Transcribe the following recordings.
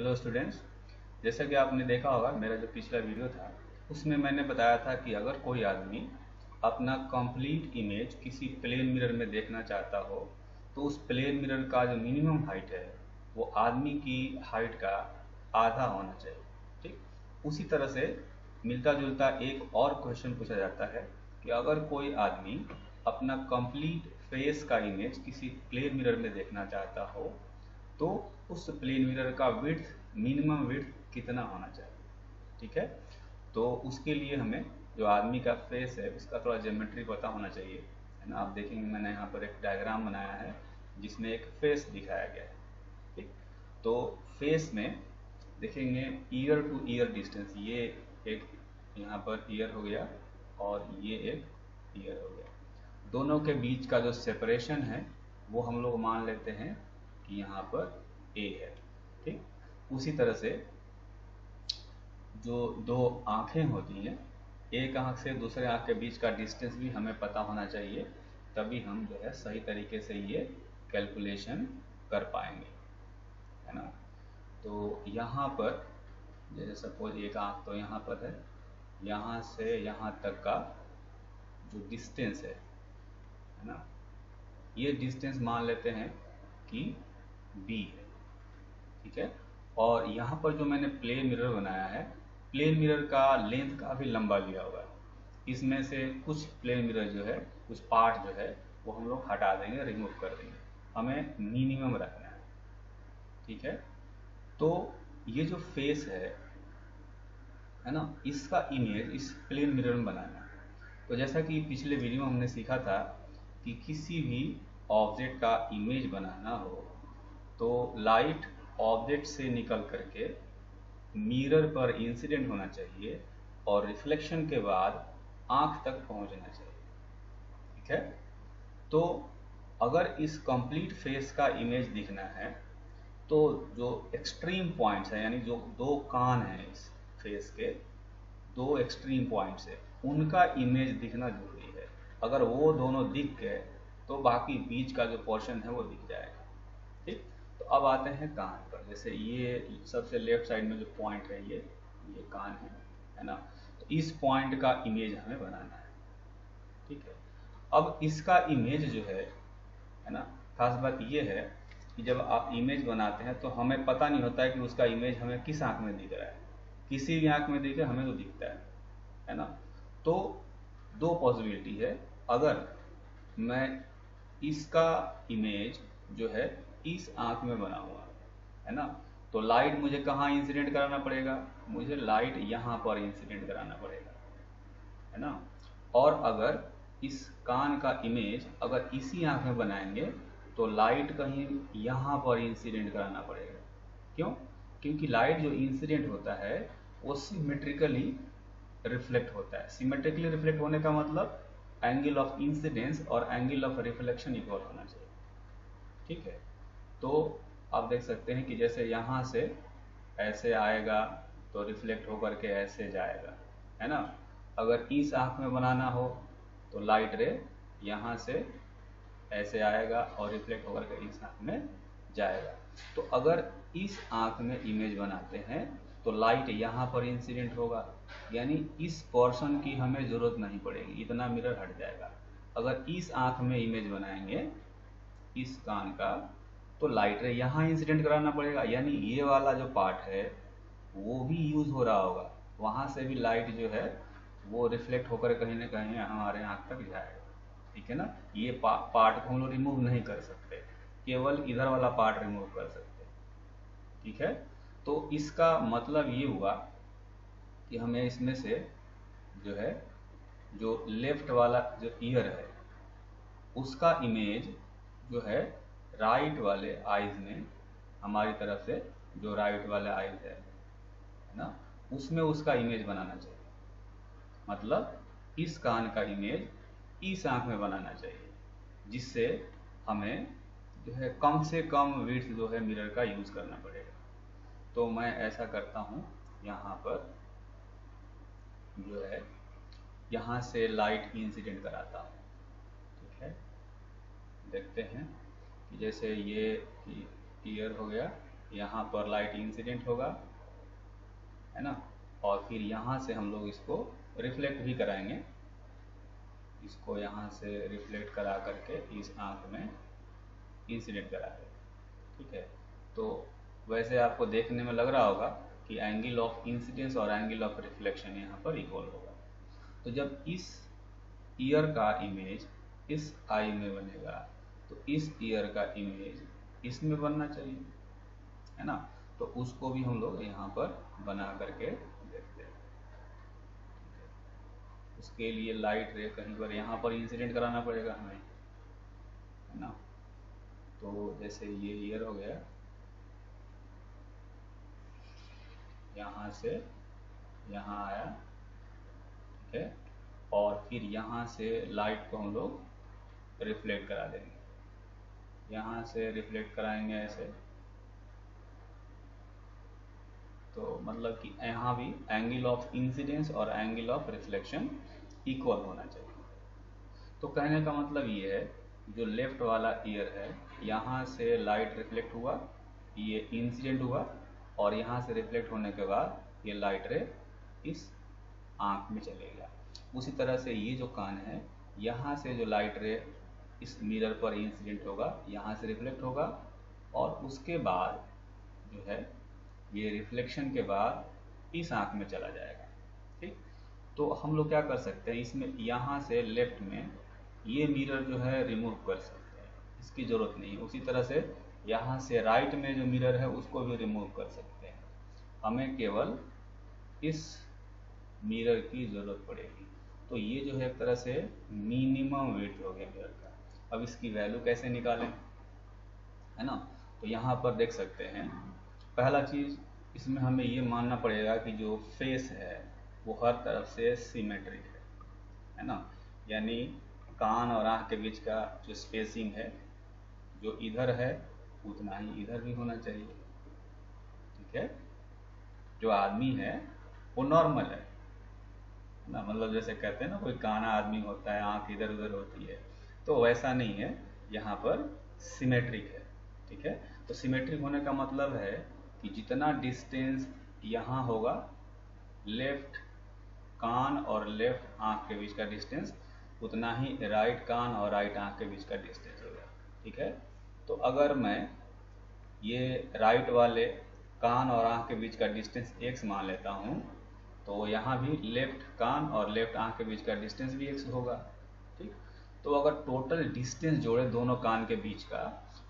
Hello students जैसा कि आपने देखा होगा, मेरा जो पिछला वीडियो था, उसमें मैंने बताया था कि अगर कोई आदमी अपना कंप्लीट इमेज किसी प्लेन मिरर में देखना चाहता हो तो उस प्लेन मिरर का जो मिनिमम हाइट है, वो आदमी की हाइट का आधा होना चाहिए, ठीक? उसी तरह से मिलता जुलता एक और क्वेश्चन पूछा जाता है कि अगर कोई आदमी अपना कंप्लीट फेस का इमेज किसी प्लेन मिरर में देखना चाहता हो तो उस प्लेन मिरर का विड्थ मिनिमम विड्थ कितना होना चाहिए? ठीक है? तो उसके लिए हमें जो आदमी का फेस है, उसका थोड़ा जोमेट्री पता होना चाहिए। है ना आप देखेंगे, मैंने यहाँ पर एक डायग्राम बनाया है, जिसमें एक फेस दिखाया गया है। ठीक? तो फेस में देखेंगे ईयर टू ईयर डिस्टेंस ये एक यहाँ पर ईयर हो गया और ये एक ईयर हो गया। दोनों के बीच का जो सेपरेशन है, वो हम लोग मान लेते हैं यहाँ पर ए है, ठीक? उसी तरह से जो दो आँखें होती हैं, एक आँख से दूसरे आँख के बीच का डिस्टेंस भी हमें पता होना चाहिए, तभी हम जो है सही तरीके से ये कैलकुलेशन कर पाएँगे, है ना? तो यहाँ पर, जैसे सपोज़ एक आँख तो यहाँ पर है, यहाँ से यहाँ तक का जो डिस्टेंस है है ना? ये डिस्टेंस मान लेते हैं कि b है। ठीक है? और यहाँ पर जो मैंने प्लेन मिरर बनाया है प्लेन मिरर का लेंथ काफ़ी लंबा लिया हुआ है। इसमें से कुछ प्लेन मिरर जो है, कुछ पार्ट जो है, वो हम लोग हटा देंगे रिमूव कर देंगे। हमें मिनिमम रखना है। ठीक है? तो ये जो फेस है है ना, इसका इमेज इस प्लेन मिरर में बनाना है। तो जैसा कि पिछले वीडियो में हमने सीखा था कि किसी भी ऑब्जेक्ट का इमेज बनाना हो तो लाइट ऑब्जेक्ट से निकल करके मिरर पर इंसिडेंट होना चाहिए और रिफ्लेक्शन के बाद आँख तक पहुँचना चाहिए। ठीक है? तो अगर इस कंप्लीट फेस का इमेज दिखना है तो जो एक्सट्रीम पॉइंट्स है, यानी जो दो कान हैं इस फेस के, दो एक्सट्रीम पॉइंट्स है, उनका इमेज दिखना ज़रूरी है। अगर वो दोनों दिख गए तो बाकी बीच का जो पोर्शन है वो दिख जाएगा। अब आते हैं कान पर। जैसे ये सबसे लेफ़्ट साइड में जो पॉइंट है, ये ये कान है है ना? तो इस पॉइंट का इमेज हमें बनाना है। ठीक है? अब इसका इमेज जो है है ना? खास बात ये है कि जब आप इमेज बनाते हैं तो हमें पता नहीं होता है कि उसका इमेज हमें किस आँख में दिख रहा है। किसी भी आँख में दिखे, हमें तो दिखता है है ना? तो दो पॉसिबिलिटी है। अगर मैं इसका इमेज जो है इस आँख में बना हुआ है ना? तो लाइट मुझे कहाँ इंसिडेंट कराना पड़ेगा? मुझे लाइट यहाँ पर इंसिडेंट कराना पड़ेगा, है ना? और अगर इस कान का इमेज अगर इसी आँख में बनाएँगे तो लाइट कहीं यहाँ पर इंसिडेंट कराना पड़ेगा। क्यों? क्योंकि लाइट जो इंसिडेंट होता है, वो सिमेट्रिकली रिफ्लेक्ट होता है। सिमेट्रिकली रिफ्लेक्ट होने का मतलब एंगल ऑफ़ इंसिडेंस और एंगल ऑफ़ रिफ्लेक्शन इक्वल होना चाहिए। ठीक है? तो आप देख सकते हैं कि जैसे यहाँ से ऐसे आएगा तो रिफ्लेक्ट होकर के ऐसे जाएगा, है ना? अगर इस आँख में बनाना हो तो लाइट रे यहाँ से ऐसे आएगा और रिफ्लेक्ट होकर के इस आँख में जाएगा। तो अगर इस आँख में इमेज बनाते हैं तो लाइट यहाँ पर इंसिडेंट होगा। यानी इस पोर्शन की हमें ज़रूरत नहीं पड़ेगी, इतना मिरर हट जाएगा। अगर इस आँख में इमेज बनाएँगे, इस कान का तो लाइट रे यहाँ इंसिडेंट कराना पड़ेगा। यानी ये वाला जो पार्ट है वो भी यूज़ हो रहा होगा। वहाँ से भी लाइट जो है वो रिफ्लेक्ट होकर कहीं ना कहीं हमारे आँख तक जाएगा। ठीक है ना? ये पा, पार्ट को हम लोग रिमूव नहीं कर सकते। केवल इधर वाला पार्ट रिमूव कर सकते ठीक है? तो इसका मतलब ये हुआ कि हमें इसमें से जो है जो लेफ़्ट वाला जो ईयर है उसका इमेज जो है राइट वाले आइज़ में हमारी तरफ़ से जो राइट वाले आइज़ है ना? उसमें उसका इमेज बनाना चाहिए। मतलब इस कान का इमेज इस आँख में बनाना चाहिए, जिससे हमें जो है कम से कम विड्थ जो है मिरर का यूज़ करना पड़ेगा। तो मैं ऐसा करता हूँ, यहाँ पर जो है, यहाँ से लाइट इंसिडेंट कराता हूँ। ठीक है? देखते हैं। जैसे ये ईयर हो गया, यहाँ पर लाइट इंसिडेंट होगा, है ना? और फिर यहाँ से हम लोग इसको रिफ्लेक्ट भी कराएँगे। इसको यहाँ से रिफ्लेक्ट करा करके इस आँख में इंसिडेंट करा दे। ठीक है? तो वैसे आपको देखने में लग रहा होगा कि एंगल ऑफ़ इंसिडेंस और एंगल ऑफ़ रिफ्लेक्शन यहाँ पर इक्वल होगा। तो जब इस ईयर का इमेज इस आई में बनेगा तो इस ईयर का इमेज इसमें बनना चाहिए, है ना? तो उसको भी हम लोग यहाँ पर बना करके देखते हैं। उसके लिए लाइट रे कहीं पर यहाँ पर इंसिडेंट कराना पड़ेगा हमें, है ना? तो जैसे ये ईयर हो गया, यहाँ से यहाँ आया, ठीक है? और फिर यहाँ से लाइट को हम लोग रिफ्लेक्ट करा देंगे। यहाँ से रिफ्लेक्ट कराएँगे ऐसे। तो मतलब कि यहाँ भी एंगल ऑफ़ इंसिडेंस और एंगल ऑफ़ रिफ्लेक्शन इक्वल होना चाहिए। तो कहने का मतलब ये है, जो लेफ़्ट वाला ईयर है, यहाँ से लाइट रिफ्लेक्ट हुआ, ये इंसिडेंट हुआ, और यहाँ से रिफ्लेक्ट होने के बाद ये लाइट रे इस आँख में चलेगा उसी तरह से ये जो कान है, यहाँ से जो लाइट रे इस मिरर पर इंसिडेंट होगा, यहाँ से रिफ्लेक्ट होगा, और उसके बाद जो है, ये रिफ्लेक्शन के बाद इस आँख में चला जाएगा, ठीक? तो हम लोग क्या कर सकते हैं, इसमें यहाँ से लेफ़्ट में ये मिरर जो है रिमूव कर सकते हैं, इसकी ज़रूरत नहीं। है उसी तरह से यहाँ से राइट में जो मिरर है, उसको भी रिमूव कर सकते हैं। हमें केवल इस मिरर की ज़रूरत पड़ेगी। तो ये जो है एक तरह से मिनिमम वेट हो गया मिरर अब इसकी वैल्यू कैसे निकालें? है ना? तो यहाँ पर देख सकते हैं। पहला चीज़, इसमें हमें ये मानना पड़ेगा कि जो फेस है, वो हर तरफ़ से सीमेट्रिक है। है ना? यानी कान और आँख के बीच का जो स्पेसिंग है, जो इधर है, उतना ही इधर भी होना चाहिए। ठीक है? जो आदमी है, वो नॉर्मल है। ना? मतलब जैसे कहते हैं ना, कोई काना आदमी होता है, आँख इधर उधर होती है। तो वैसा नहीं है। यहाँ पर सिमेट्रिक है, ठीक है? तो सिमेट्रिक होने का मतलब है कि जितना डिस्टेंस यहाँ होगा लेफ़्ट कान और लेफ़्ट आँख के बीच का डिस्टेंस उतना ही राइट कान और राइट आँख के बीच का डिस्टेंस होगा, ठीक है? तो अगर मैं ये राइट वाले कान और आँख के बीच का डिस्टेंस एक्स मान लेता हूँ तो यहाँ भी लेफ़्ट कान और लेफ़्ट आँख के बीच का डिस्टेंस भी एक्स होगा, ठीक? तो अगर टोटल डिस्टेंस जोड़े दोनों कान के बीच का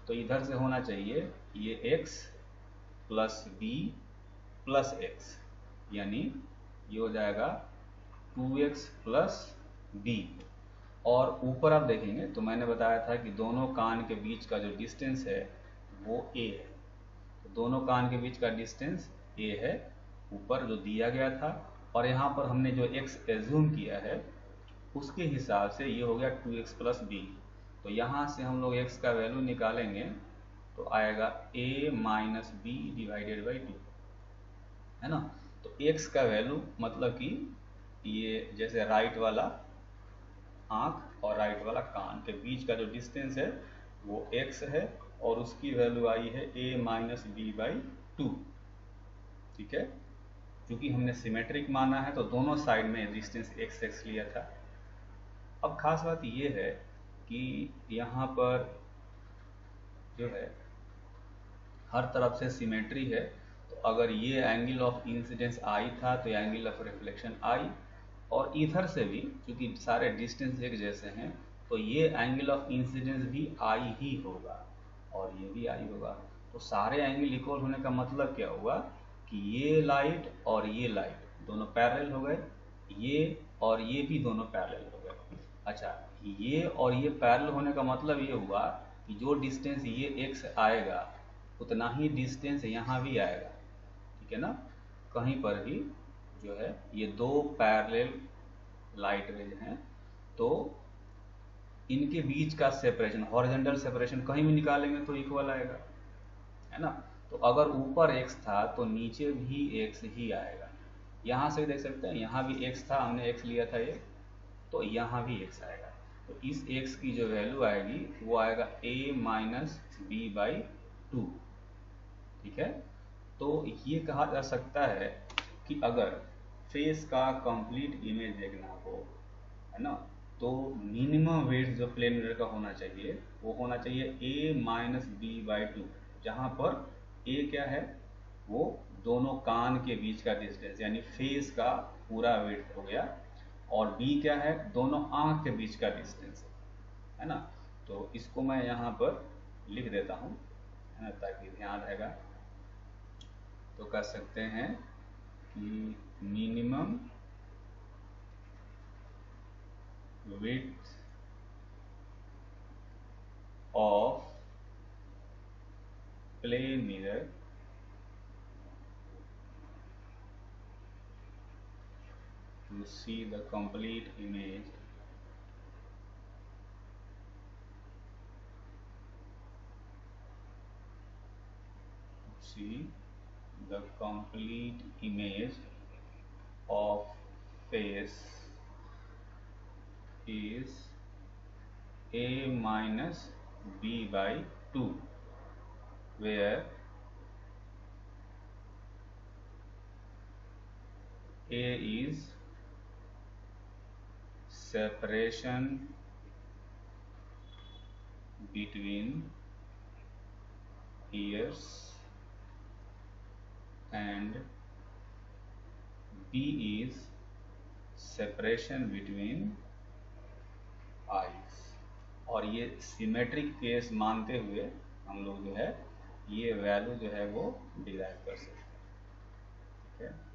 तो इधर से होना चाहिए ये x plus b plus x यानी ये हो जाएगा टू एक्स प्लस बी और ऊपर आप देखेंगे तो मैंने बताया था कि दोनों कान के बीच का जो डिस्टेंस है, वो ए है। तो दोनों कान के बीच का डिस्टेंस ए है। ऊपर जो दिया गया था, और यहाँ पर हमने जो एक्स एज्यूम किया है उसके हिसाब से ये हो गया टू एक्स प्लस बी। तो यहाँ से हम लोग एक्स का वैल्यू निकालेंगे तो आएगा a minus b divided by two, है ना? तो एक्स का वैल्यू मतलब कि ये जैसे राइट वाला आँख और राइट वाला कान के बीच का जो डिस्टेंस है, वो एक्स है और उसकी वैल्यू आई है a minus b by two, ठीक है? क्योंकि हमने सिमेट्रिक माना है तो दोनों साइड में डिस्टेंस एक्स एक्स लिया था। अब खास बात ये है कि यहाँ पर जो है, हर तरफ़ से सिमेट्री है तो अगर ये एंगल ऑफ़ इंसिडेंस आई था तो एंगल ऑफ़ रिफ्लेक्शन आई। और इधर से भी, क्योंकि सारे डिस्टेंस एक जैसे हैं तो ये एंगल ऑफ़ इंसिडेंस भी आई ही होगा, और ये भी आई होगा। तो सारे एंगल इक्वल होने का मतलब क्या हुआ कि ये लाइट और ये लाइट दोनों पैरेलल हो गए, ये और ये भी दोनों पैरेलल हो गए। अच्छा ये और ये पैरल होने का मतलब ये हुआ कि जो डिस्टेंस ये एक्स आएगा, उतना ही डिस्टेंस यहाँ भी आएगा, ठीक है ना? कहीं पर भी जो है, ये दो पैरेलल लाइट रेज हैं तो इनके बीच का सेपरेशन हॉरिजेंटल सेपरेशन कहीं भी निकालेंगे तो इक्वल आएगा, है ना? तो अगर ऊपर एक्स था तो नीचे भी एक्स ही आएगा। यहाँ से देख सकते हैं, यहाँ भी एक्स था, हमने एक्स लिया था एक तो यहाँ भी एक्स आएगा। तो इस एक्स की जो वैल्यू आएगी, वो आएगा a minus b by two ठीक है? तो ये कहा जा सकता है कि अगर फेस का कंप्लीट इमेज देखना हो, है ना तो मिनिमम वेट जो प्लेन मिरर का होना चाहिए, वो होना चाहिए a minus b by two जहाँ पर ए क्या है? वो दोनों कान के बीच का डिस्टेंस यानी फेस का पूरा वेट हो गया। और बी क्या है? दोनों आँख के बीच का डिस्टेंस है। ना? तो इसको मैं यहाँ पर लिख देता हूँ, है ना? ताकि ध्यान रहेगा। तो कह सकते हैं कि minimum width of plane mirror to see the complete image. See the complete image of face is a minus b by 2 where a is separation between ears and b is separation between eyes और ये symmetric case मानते हुए हम लोग जो है, ये value जो है वो डिराइव कर सकते हैं। ठीक है?